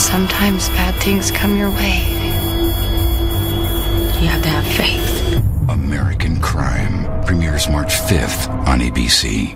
sometimes bad things come your way. You have to have faith. American Crime premieres March 5th on ABC.